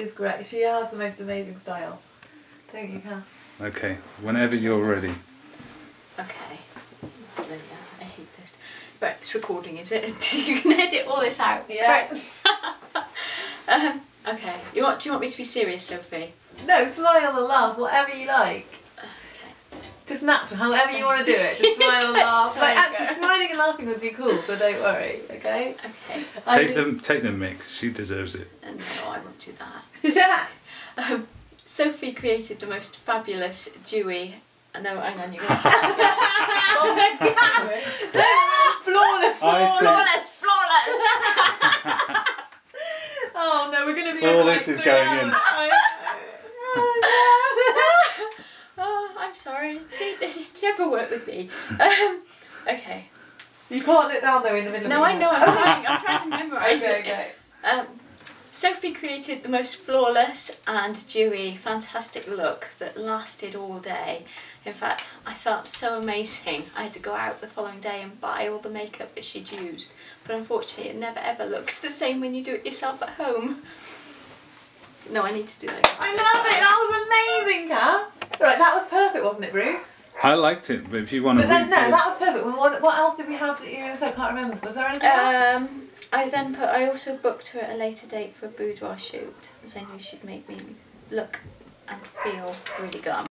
is great. She has the most amazing style. Don't you, Kath? Okay, whenever you're ready. Okay. There. I hate this. Right, it's recording, is it? you can edit all this out. Yeah. Right. um, okay. You want? Do you want me to be serious, Sophie? No, smile and laugh, whatever you like. Okay. Just natural, however you want to do it. Just smile and laugh. Like actually, smiling and laughing would be cool, so don't worry, okay? Okay. Take just- them, take them, Mick. She deserves it. And no, I won't do that. Yeah. Um, Sophie created the most fabulous dewy. uh, No, hang on, you're going to stop it. flawless, I flawless. flawless, flawless. Oh no, we're gonna be. All this is going hours. in. I oh, I'm sorry. See, they ever work with me. Um, okay. you can't look down though in the middle. No, of I know. I'm trying. I'm trying to memorise Okay, it. okay. Um, Sophie created the most flawless and dewy, fantastic look that lasted all day. In fact, I felt so amazing. I had to go out the following day and buy all the makeup that she'd used. But unfortunately, it never ever looks the same when you do it yourself at home. No, I need to do that. I love it. That was amazing, Kath. Right, that was perfect, wasn't it, Bruce? I liked it, but if you want to But then no, redo- that was perfect. What, what else did we have that you? I can't remember. Was there anything else? Um, I then put. I also booked her at a later date for a boudoir shoot, because I knew she'd make me look and feel really glam.